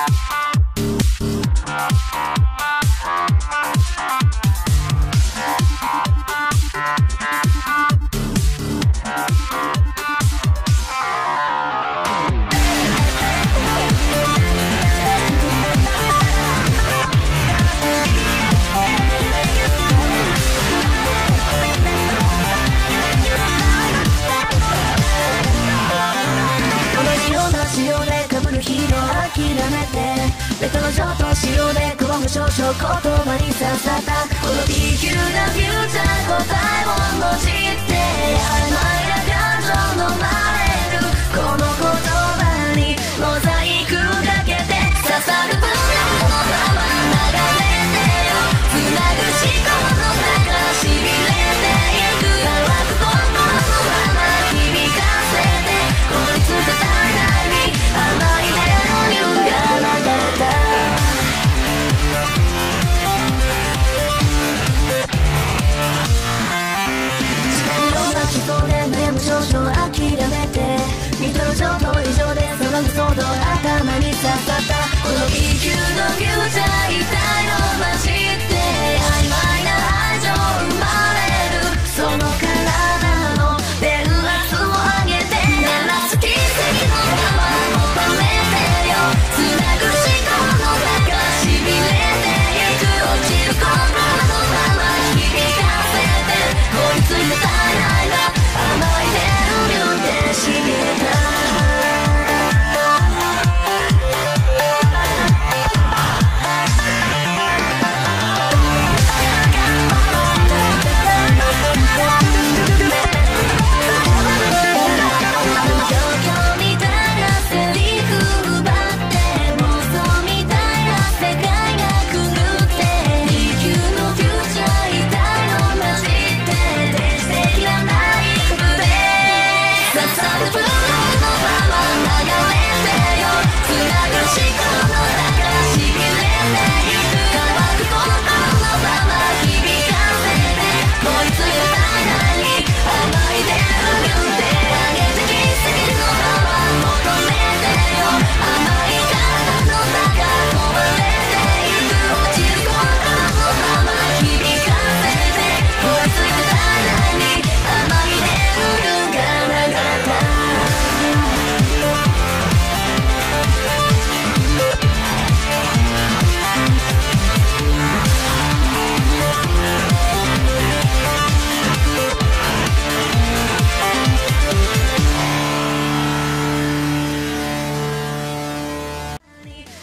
この色てベトの情と塩で雲が少々言葉に刺さった。この B 級なフューチャー答えを文字って悩む少々諦めて見とる情報以上で騒ぐ騒動頭に刺さった。この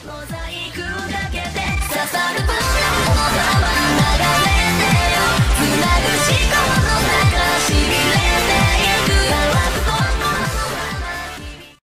close